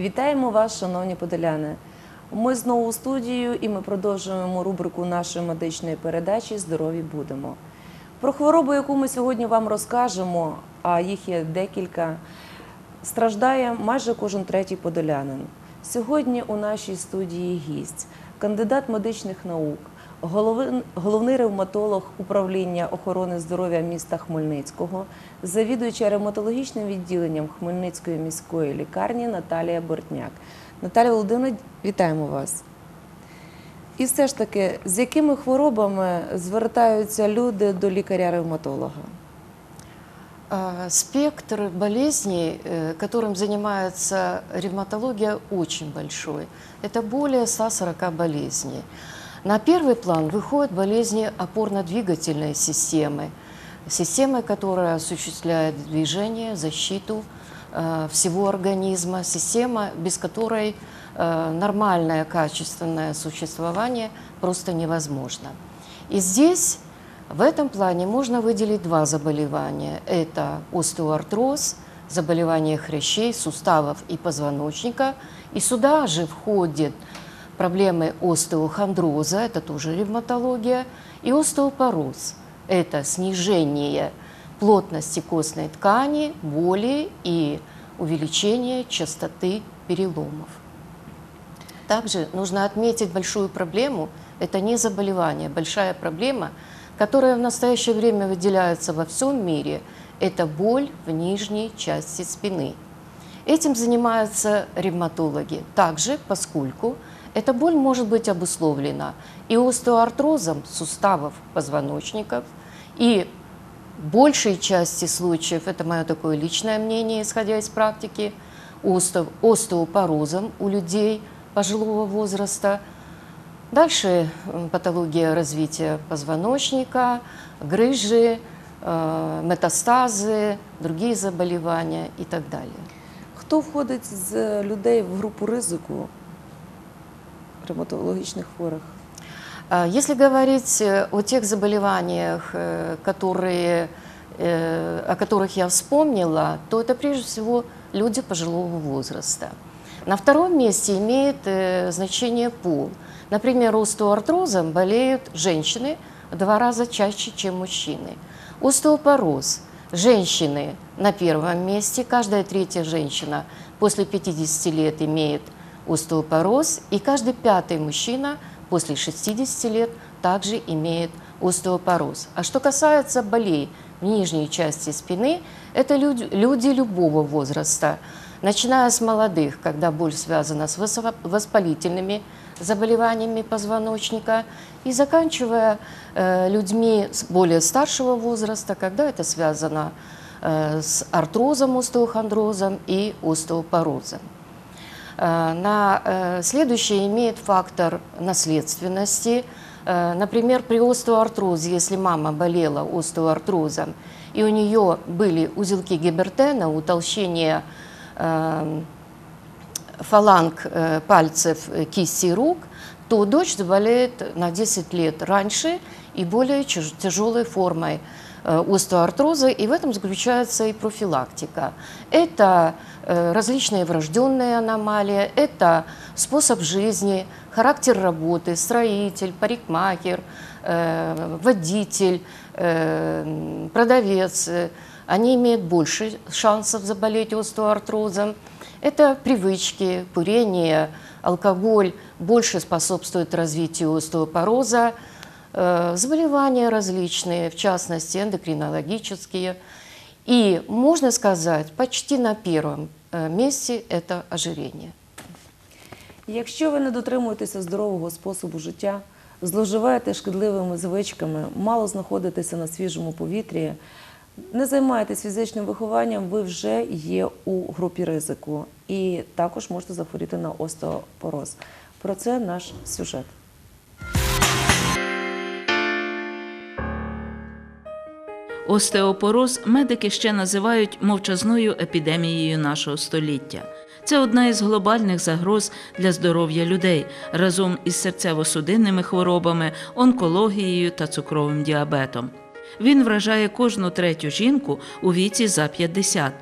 Вітаємо вас, шановні подоляни. Ми знову у студію і ми продовжуємо рубрику нашої медичної передачі Здорові будемо. Про хворобу, яку ми сьогодні вам розкажемо, а їх є декілька, страждає майже кожен третій подолянин. Сьогодні у нашій студії гість, кандидат медичних наук, головний ревматолог управління охорони здоров'я міста Хмельницького, завідуюча ревматологічним відділенням Хмельницької міської лікарні Наталія Бортняк. Наталія Володимирівна, вітаємо вас. І все ж таки, з якими хворобами звертаються люди до лікаря-ревматолога? А, Спектр болезней, э, которым занимается ревматология, очень большой. Это более 140 болезней. На первый план выходят болезни опорно-двигательной системы, системы, которая осуществляет движение, защиту э, всего организма, система, без которой э, нормальное качественное существование просто невозможно. И здесь в этом плане можно выделить два заболевания. Это остеоартроз, заболевание хрящей, суставов и позвоночника. И сюда же входят проблемы остеохондроза, это тоже ревматология, и остеопороз. Это снижение плотности костной ткани, боли и увеличение частоты переломов. Также нужно отметить большую проблему. Это не заболевание, большая проблема, которая в настоящее время выделяется во всем мире. Это боль в нижней части спины. Этим занимаются ревматологи. Также, поскольку эта боль может быть обусловлена и остеоартрозом суставов позвоночников, и большей части случаев, это мое такое личное мнение, исходя из практики, осте- остеопорозом у людей пожилого возраста. Дальше патология развития позвоночника, грыжи, э, метастазы, другие заболевания и так далее. Хто входить з людей в групу ризику ревматологічних хворих? А Если говорить э, о тех заболеваниях, э, которые, э, о которых я вспомнила, то это прежде всего люди пожилого возраста. На втором месте имеет значение пол. Например, остеоартрозом болеют женщины в два раза чаще, чем мужчины. Остеопороз. Женщины на первом месте. Каждая третья женщина после 50 лет имеет остеопороз, и каждый пятый мужчина после 60 лет также имеет остеопороз. А что касается болей в нижней части спины, это люди, люди любого возраста, начиная с молодых, когда боль связана с воспалительными заболеваниями позвоночника, и заканчивая э, людьми более старшего возраста, когда это связано э, с артрозом, остеохондрозом и остеопорозом. Э, На э, следующее имеет фактор наследственности. Э, Например, при остеоартрозе, если мама болела остеоартрозом, и у нее были узелки Гебертена, утолщение фаланг пальцев кисти рук, то дочь заболеет на 10 лет раньше и более тяжелой формой остеоартроза, и в этом заключается и профилактика. Это э, различные врожденные аномалии, это способ жизни, характер работы, строитель, парикмахер, э, водитель, э, продавец. э, Они имеют больше шансов заболеть остеоартрозом. Это привычки, курение, алкоголь больше способствует развитию остеопороза, э, заболевания различные, в частности эндокринологические. И можно сказать, почти на первом э, месте это ожирение. Якщо ви не дотримуєтеся здорового способу життя, зловживаєте шкідливими звичками, мало знаходитеся на свіжому повітрі, не займаєтесь фізичним вихованням, ви вже є у групі ризику і також можете захворіти на остеопороз. Про це наш сюжет. Остеопороз медики ще називають мовчазною епідемією нашого століття. Це одна із глобальних загроз для здоров'я людей разом із серцево-судинними хворобами, онкологією та цукровим діабетом. Він вражає кожну третю жінку у віці за 50.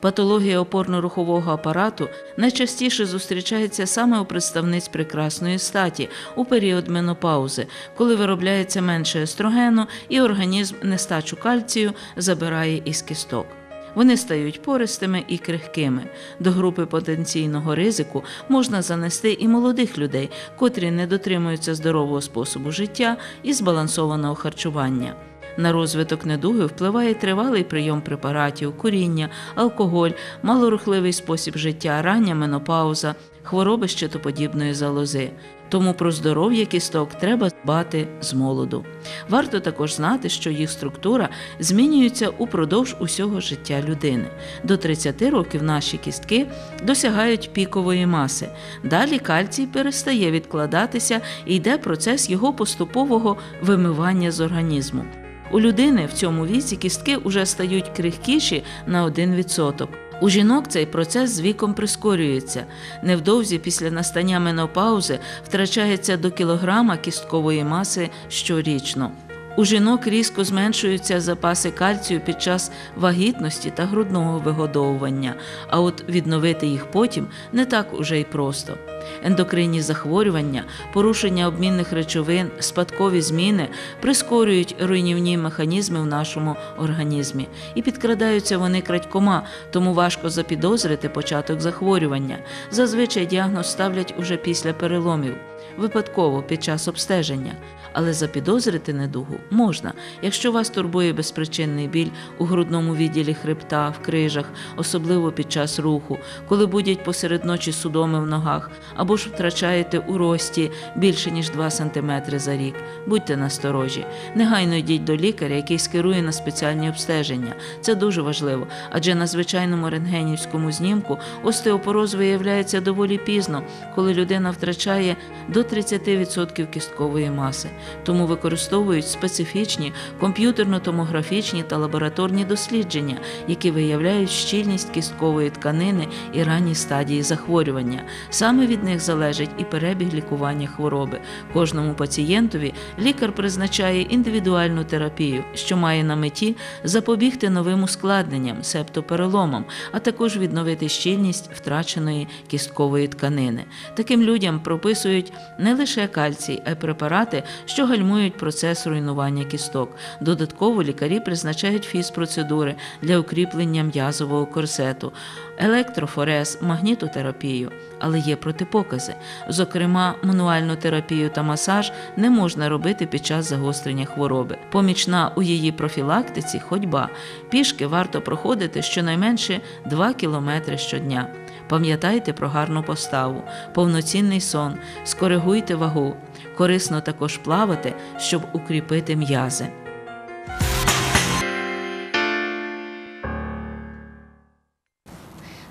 Патологія опорно-рухового апарату найчастіше зустрічається саме у представниць прекрасної статі у період менопаузи, коли виробляється менше естрогену і організм нестачу кальцію забирає із кісток. Вони стають пористими і крихкими. До групи потенційного ризику можна занести і молодих людей, котрі не дотримуються здорового способу життя і збалансованого харчування. На розвиток недуги впливає тривалий прийом препаратів, куріння, алкоголь, малорухливий спосіб життя, рання менопауза, хвороби щитоподібної залози. Тому про здоров'я кісток треба дбати з молоду. Варто також знати, що їх структура змінюється упродовж усього життя людини. До 30 років наші кістки досягають пікової маси. Далі кальцій перестає відкладатися і йде процес його поступового вимивання з організму. У людини в цьому віці кістки вже стають крихкіші на 1%. У жінок цей процес з віком прискорюється. Невдовзі після настання менопаузи втрачається до кілограма кісткової маси щорічно. У жінок різко зменшуються запаси кальцію під час вагітності та грудного вигодовування, а от відновити їх потім не так уже й просто. Ендокринні захворювання, порушення обмінних речовин, спадкові зміни прискорюють руйнівні механізми в нашому організмі і підкрадаються вони крадькома, тому важко запідозрити початок захворювання. Зазвичай діагноз ставлять уже після переломів, випадково під час обстеження. Але запідозрити недугу можна, якщо вас турбує безпричинний біль у грудному відділі хребта, в крижах, особливо під час руху, коли будять посеред ночі судоми в ногах, або ж втрачаєте у рості більше ніж 2 см за рік. Будьте насторожі. Негайно йдіть до лікаря, який скерує на спеціальні обстеження. Це дуже важливо, адже на звичайному рентгенівському знімку остеопороз виявляється доволі пізно, коли людина втрачає до 30% кісткової маси. Тому використовують специфічні комп'ютерно-томографічні та лабораторні дослідження, які виявляють щільність кісткової тканини і ранні стадії захворювання. Саме від них залежить і перебіг лікування хвороби. Кожному пацієнтові лікар призначає індивідуальну терапію, що має на меті запобігти новим ускладненням, себто переломам, а також відновити щільність втраченої кісткової тканини. Таким людям прописують не лише кальцій, а й препарати, що гальмують процес руйнування кісток. Додатково лікарі призначають фізпроцедури для укріплення м'язового корсету, електрофорез, магнітотерапію. Але є протипокази. Зокрема, мануальну терапію та масаж не можна робити під час загострення хвороби. Помічна у її профілактиці ходьба. Пішки варто проходити щонайменше 2 кілометри щодня. Пам'ятайте про гарну поставу, повноцінний сон, скоригуйте вагу. Корисно також плавати, щоб укріпити м'язи.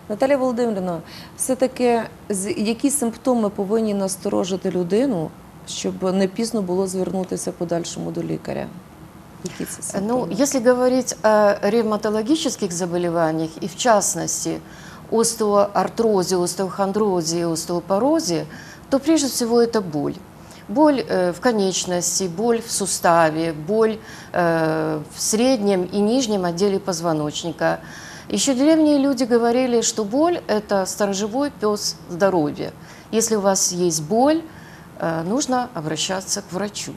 Наталя Володимирівна, все-таки які симптоми повинні насторожити людину, щоб не пізно було звернутися подальшому до лікаря? Які це симптоми? Ну, если говорить о ревматологических заболеваниях, и в частности остеоартрозе, остеохондрозе и остеопорозе, то прежде всего это боль. Боль э, в конечности, боль в суставе, боль э, в среднем и нижнем отделе позвоночника. Еще древние люди говорили, что боль – это сторожевой пес здоровья. Если у вас есть боль, э, нужно обращаться к врачу.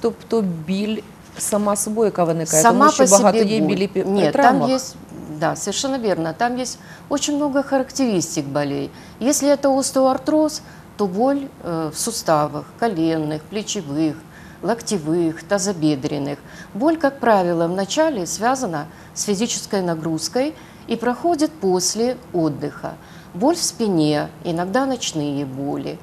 Тобто біль сама собою, яка виникає, Сама тому що по себе багато є боль. білі пі- при Нет, травмах. там есть, да, совершенно верно. Там есть очень много характеристик болей. Если это остеоартроз, то боль э, в суставах, коленных, плечевых, локтевых, тазобедренных. Боль, как правило, вначале связана с физической нагрузкой и проходит после отдыха. Боль в спине, иногда ночные боли.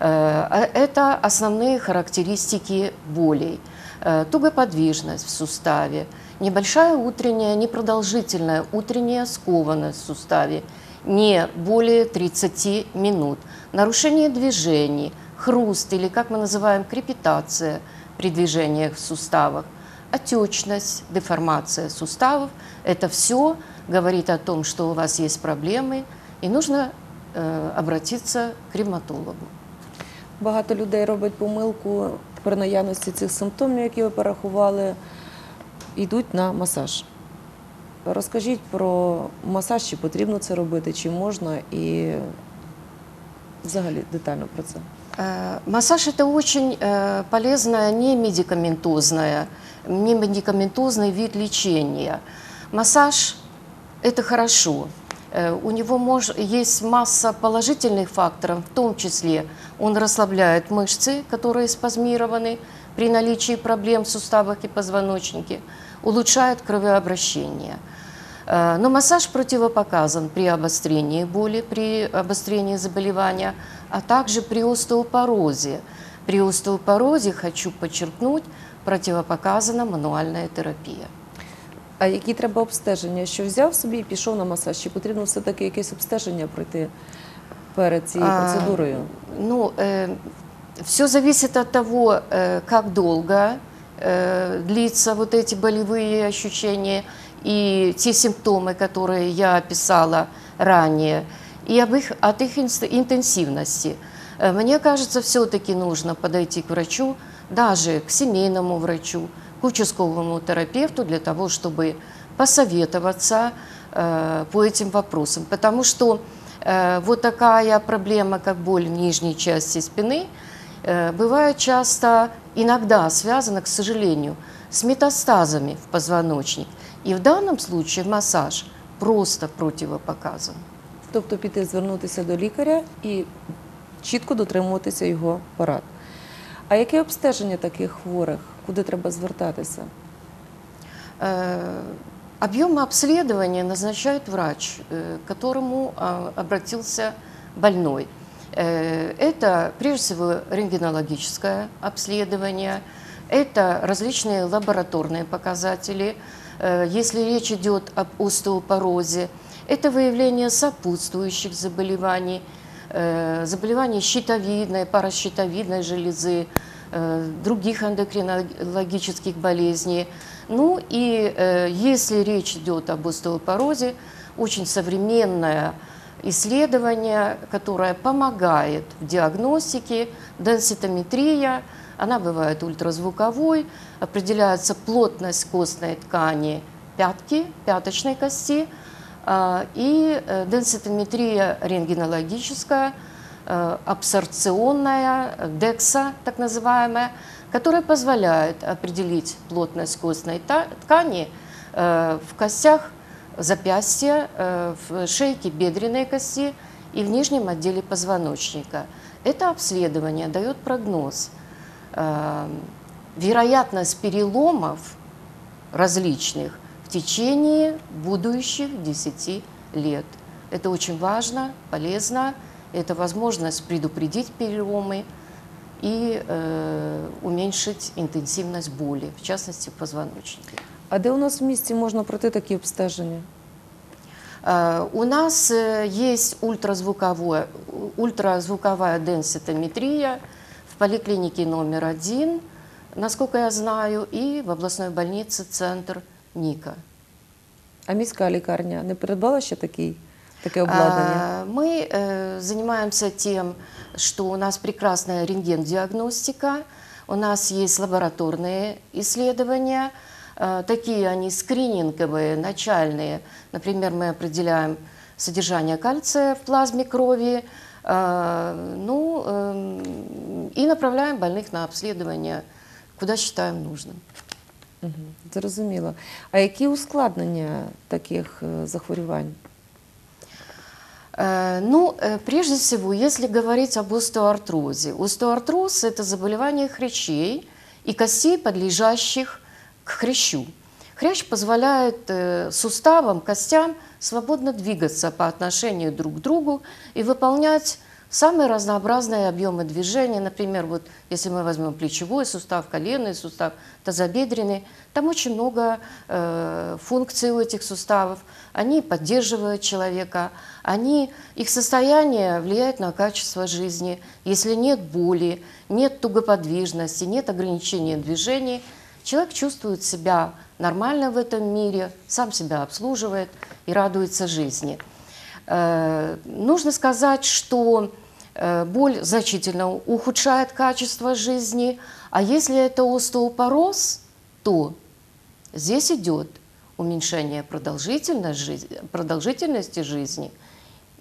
Э, а Это основные характеристики болей. Э, Тугоподвижность в суставе, небольшая утренняя, непродолжительная утренняя скованность в суставе, не более 30 минут, нарушение движений, хруст или, как мы называем, крепитация при движениях в суставах, отечность, деформация суставов – это все говорит о том, что у вас есть проблемы, и нужно э, обратиться к ревматологу. Багато людей робить помилку при наявності цих симптомів, які ви порахували, йдуть на масаж. Розкажіть про масаж, чи потрібно це робити, чи можна, і взагалі детально про це. Э, Массаж это очень э, полезная не медикаментозная, не медикаментозный вид лечения. Массаж это хорошо. Э, У него мож, есть масса положительных факторов, в том числе он расслабляет мышцы, которые спазмированы при наличии проблем в суставах и позвоночнике, улучшает кровообращение. Э, Но массаж противопоказан при обострении боли, при обострении заболевания, а также при остеопорозе. При остеопорозе, хочу подчеркнуть, противопоказана мануальная терапия. А які треба обстеження? Що взяв собі і пішов на масаж? Чи потрібно все-таки якесь обстеження пройти перед цією А, процедурою? Ну, все зависит от того, э, как долго э, длится вот эти болевые ощущения и те симптомы, которые я описала ранее, и об их, от их интенсивности. Э, Мне кажется, все-таки нужно подойти к врачу, даже к семейному врачу, к участковому терапевту для того, чтобы посоветоваться по этим вопросам. Потому что вот такая проблема, как боль в нижней части спины, бывает часто, иногда связана, к сожалению, с метастазами в позвоночник. И в данном случае массаж просто противопоказан. Тобто піти звернутися до лікаря і чітко дотримуватися його порад. А яке обстеження таких хворих? Куди треба звертатися? Э, Объемы обследования назначает врач, э, к которому а, обратился больной. Э, Это, прежде всего, рентгенологическое обследование, это различные лабораторные показатели. Э, Если речь идет об остеопорозе, это выявление сопутствующих заболеваний, э, заболеваний щитовидной, паращитовидной железы, других эндокринологических болезней. Ну и если речь идет об остеопорозе, очень современное исследование, которое помогает в диагностике, денситометрия, она бывает ультразвуковой, определяется плотность костной ткани пятки, пяточной кости, а, и э, денситометрия рентгенологическая, э, абсорбционная, э, декса, так называемая, которая позволяет определить плотность костной ткани э, в костях запястья, э, в шейке бедренной кости и в нижнем отделе позвоночника. Это обследование дает прогноз. Э, Вероятность переломов различных в течение будущих 10 лет. Это очень важно, полезно. Это возможность предупредить переломы и э, уменьшить интенсивность боли, в частности в позвоночнике. А де у нас в місті можна пройти такі обстеження? Э, У нас э, есть ультразвуковое, ультразвуковая денситометрия в поликлинике номер один, насколько я знаю, и в областной больнице центр НИКа. А міська лікарня не придбала ще такий, таке обладнання? А, Мы э, занимаемся тем, что у нас прекрасная рентген-диагностика, у нас есть лабораторные исследования, э, такие они скрининговые, начальные. Например, мы определяем содержание кальция в плазме крови, э, ну, эм, и направляем больных на обследование, куда считаем нужным. Мгм, Зрозуміло. А які ускладнення таких е, захворювань? Э, Ну, э, прежде всего, если говорить об остеоартрозе. Остеоартроз – это заболевание хрящей и костей, подлежащих к хрящу. Хрящ позволяет э, суставам, костям свободно двигаться по отношению друг к другу и выполнять самые разнообразные объемы движения. Например, вот если мы возьмем плечевой сустав, коленный сустав, тазобедренный, там очень много э, функций у этих суставов. Они поддерживают человека, они, их состояние влияет на качество жизни. Если нет боли, нет тугоподвижности, нет ограничения движений, человек чувствует себя нормально в этом мире, сам себя обслуживает и радуется жизни. Э, Нужно сказать, что э, боль значительно ухудшает качество жизни, а если это остеопороз, то здесь идет уменьшение продолжительность жизни- продолжительности жизни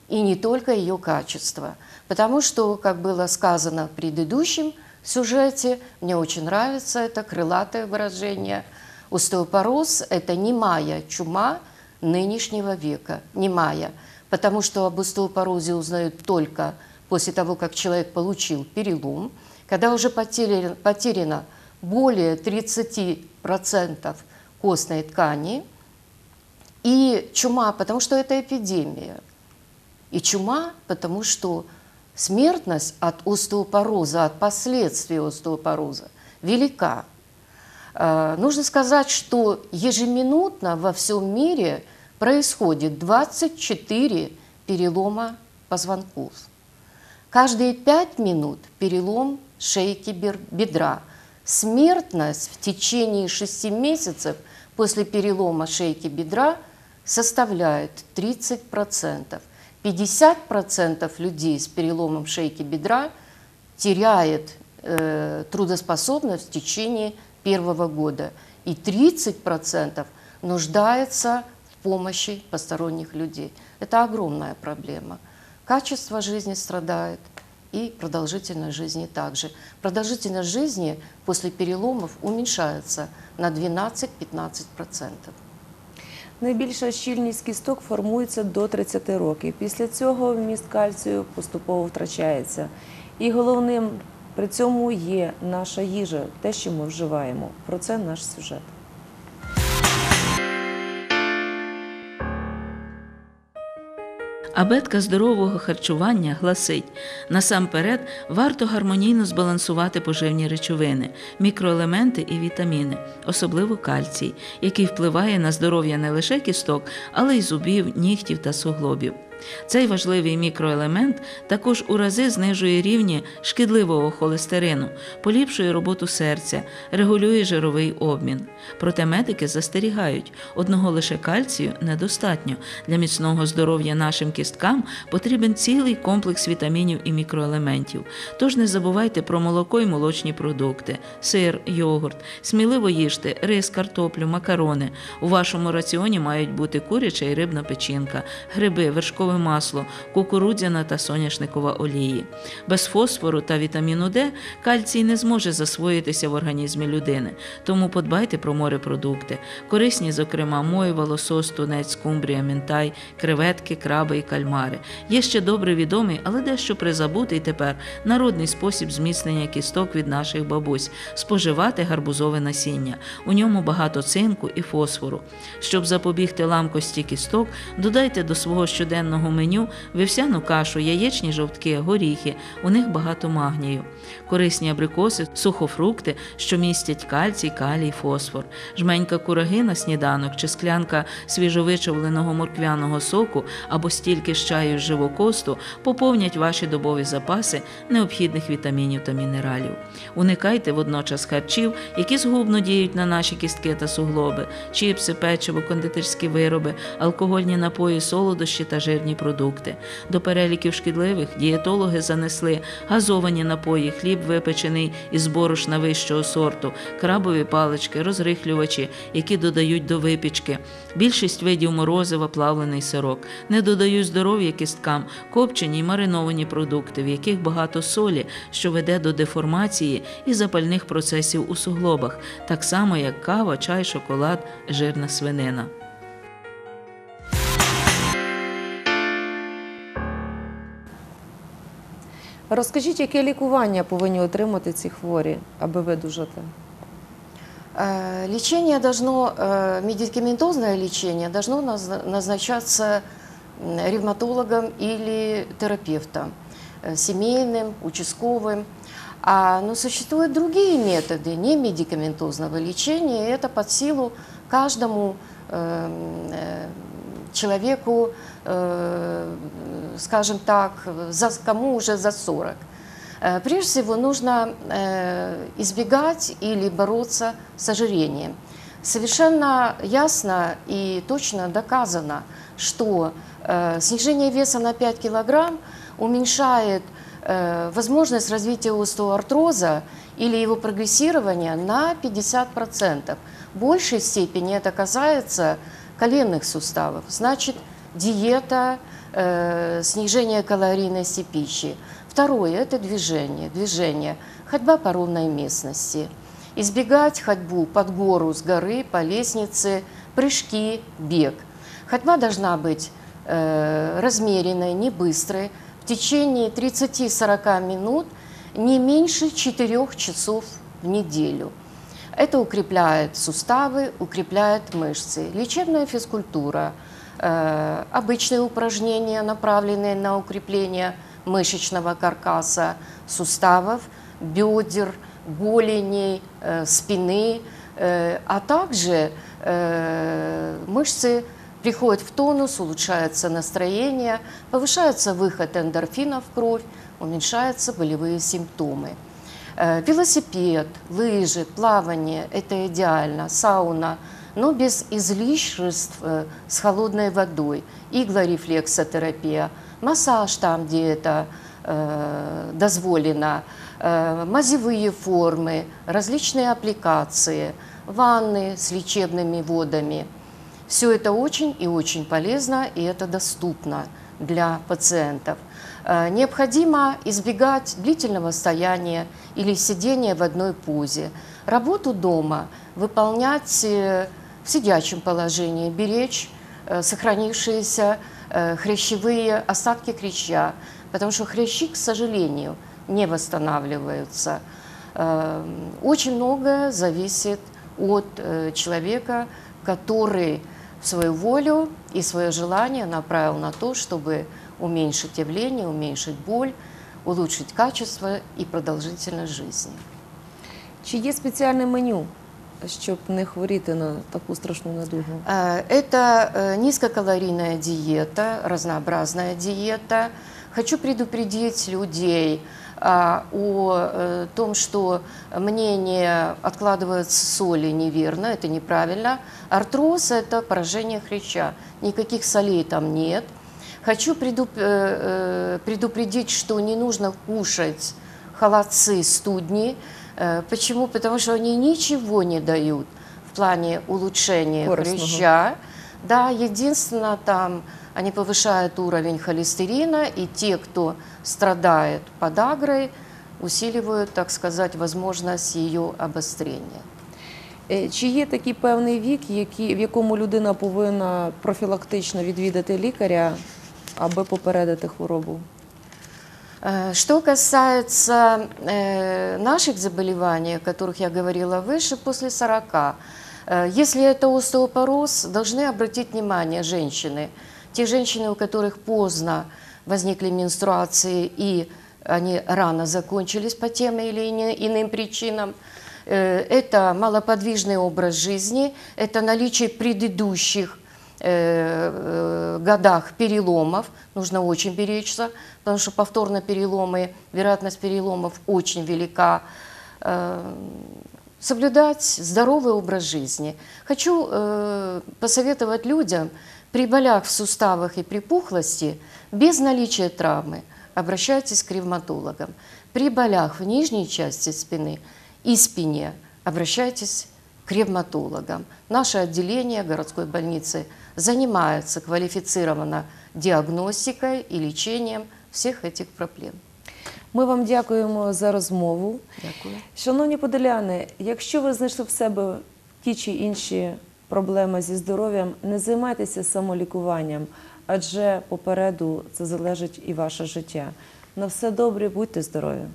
и не только ее качества. Потому что, как было сказано в предыдущем сюжете, мне очень нравится это крылатое выражение, остеопороз – это немая чума нынешнего века, немая, потому что об остеопорозе узнают только после того, как человек получил перелом, когда уже потеряно, потеряно более 30% костной ткани, и чума, потому что это эпидемия. И чума, потому что смертность от остеопороза, от последствий остеопороза велика. Э, Нужно сказать, что ежеминутно во всем мире происходит 24 перелома позвонков. Каждые 5 минут перелом шейки бедра. Смертность в течение 6 месяцев после перелома шейки бедра составляет 30%. 50% людей с переломом шейки бедра теряет э, трудоспособность в течение первого года. И 30% нуждается в помощи посторонних людей. Это огромная проблема. Качество жизни страдает, и продолжительность жизни также. Продолжительность жизни после переломов уменьшается на 12-15%. Найбільша щільність кісток формується до 30 років. Після цього вміст кальцію поступово втрачається. І головним при цьому є наша їжа, те, що ми вживаємо. Про це наш сюжет. Абетка здорового харчування гласить: насамперед варто гармонійно збалансувати поживні речовини, мікроелементи і вітаміни, особливо кальцій, який впливає на здоров'я не лише кісток, але й зубів, нігтів та суглобів. Цей важливий мікроелемент також у рази знижує рівні шкідливого холестерину, поліпшує роботу серця, регулює жировий обмін. Проте медики застерігають, одного лише кальцію недостатньо. Для міцного здоров'я нашим кісткам потрібен цілий комплекс вітамінів і мікроелементів. Тож не забувайте про молоко і молочні продукти, сир, йогурт. Сміливо їжте рис, картоплю, макарони. У вашому раціоні мають бути куряча і рибна печінка, гриби, вершкове масло, кукурудзяна та соняшникова олії. Без фосфору та вітаміну Д кальцій не зможе засвоїтися в організмі людини. Тому подбайте про морепродукти. Корисні, зокрема, мойва, лосос, тунець, скумбрія, мінтай, креветки, краби і кальмари. Є ще добре відомий, але дещо призабутий тепер народний спосіб зміцнення кісток від наших бабусь споживати гарбузове насіння. У ньому багато цинку і фосфору. Щоб запобігти ламкості кісток, додайте до свого щоденного меню вівсяну кашу, яєчні жовтки, горіхи. У них багато магнію. Корисні абрикоси, сухофрукти, що містять кальцій, калій, фосфор, жменька кураги на сніданок чи склянка свіжовичавленого морквяного соку або стільки з чаю з живокосту поповнять ваші добові запаси необхідних вітамінів та мінералів. Уникайте водночас харчів, які згубно діють на наші кістки та суглоби, чіпси, печиво, кондитерські вироби, алкогольні напої, солодощі та жирні продукти. До переліків шкідливих дієтологи занесли газовані напої, хліб випечений із борошна вищого сорту, крабові палички, розрихлювачі, які додають до випічки. Більшість видів морозива, плавлений сирок. Не додають здоров'я кісткам, копчені й мариновані продукти, в яких багато солі, що веде до деформації і запальних процесів у суглобах, так само як кава, чай, шоколад, жирна свинина. Розкажіть, яке лікування повинні отримати ці хворі, аби видужати? Э, Лечение должно, э, медикаментозное лечение должно наз- назначаться м, ревматологом или терапевтом, э, семейным, участковым. А, но существуют другие методы не медикаментозного лечения, и это под силу каждому эм, э, человеку, э, скажем так, за, кому уже за 40. Э, Прежде всего нужно э, избегать или бороться с ожирением. Совершенно ясно и точно доказано, что снижение веса на 5 килограмм уменьшает возможность развития остеоартроза или его прогрессирования на 50%. В большей степени это касается коленных суставов. Значит, диета, э, снижение калорийности пищи. Второе – это движение. Движение. Ходьба по ровной местности. Избегать ходьбу под гору, с горы, по лестнице, прыжки, бег. Ходьба должна быть э, размеренной, не быстрой, в течение 30-40 минут не меньше 4 часов в неделю. Это укрепляет суставы, укрепляет мышцы. Лечебная физкультура, э, обычные упражнения, направленные на укрепление мышечного каркаса, суставов, бедер, голеней, э, спины, э, а также мышцы приходят в тонус, улучшается настроение, повышается выход эндорфинов в кровь, уменьшаются болевые симптомы. Э, Велосипед, лыжи, плавание – это идеально, сауна, но без излишеств э, с холодной водой, иглорефлексотерапия, массаж там, где это э, дозволено, мазевые формы, различные аппликации, ванны с лечебными водами. Все это очень и очень полезно, и это доступно для пациентов. Э, Необходимо избегать длительного стояния или сидения в одной позе. Работу дома выполнять э, в сидячем положении, беречь э, сохранившиеся хрящевые остатки хряща, потому что хрящи, к сожалению, не восстанавливаются. Э, Очень многое зависит от человека, который свою волю и свое желание направил на то, чтобы уменьшить явление, уменьшить боль, улучшить качество и продолжительность жизни. Чи є спеціальне меню, щоб не хворіти на таку страшну недугу? Э, Это э, низкокалорийная диета, разнообразная диета. Хочу предупредить людей а, о э, том, что мнение откладывается соли неверно, это неправильно. Артроз – это поражение хряща, никаких солей там нет. Хочу предуп- э, э, предупредить, что не нужно кушать холодцы, студни. Э, Почему? Потому что они ничего не дают в плане улучшения Корыстного. хряща. Да, единственное, там они повышают уровень холестерина, и те, кто страдает подагрой, усиливают, так сказать, возможность ее обострения. Е, Чи є такий певний вік, який, в якому людина повинна профілактично відвідати лікаря, Аби попередити хворобу? Что касается наших заболеваний, о которых я говорила выше, после 40, э, если это остеопороз, должны обратить внимание женщины. Те женщины, у которых поздно возникли менструации и они рано закончились по тем или иным причинам, э, это малоподвижный образ жизни, это наличие предыдущих э, э, годах переломов нужно очень беречься, потому что повторно переломы, вероятность переломов очень велика. Э, Соблюдать здоровый образ жизни. Хочу посоветовать людям при болях в суставах и припухлости без наличия травмы обращайтесь к ревматологам. При болях в нижней части спины и спине обращайтесь к ревматологам. Наше отделение городской больницы занимается квалифицированно диагностикой и лечением всех этих проблем. Ми вам дякуємо за розмову. Дякую. Шановні подоляни, якщо ви знайшли в себе ті чи інші проблеми зі здоров'ям, не займайтеся самолікуванням, адже попереду це залежить і ваше життя. На все добре, будьте здорові!